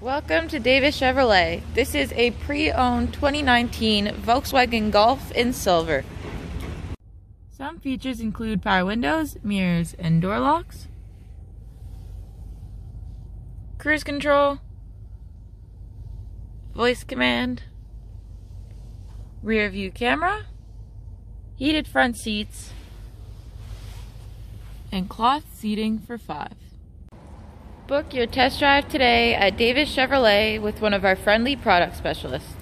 Welcome to Davis Chevrolet. This is a pre-owned 2019 Volkswagen Golf in silver. Some features include power windows, mirrors, and door locks, cruise control, voice command, rear view camera, heated front seats, and cloth seating for five. Book your test drive today at Davis Chevrolet with one of our friendly product specialists.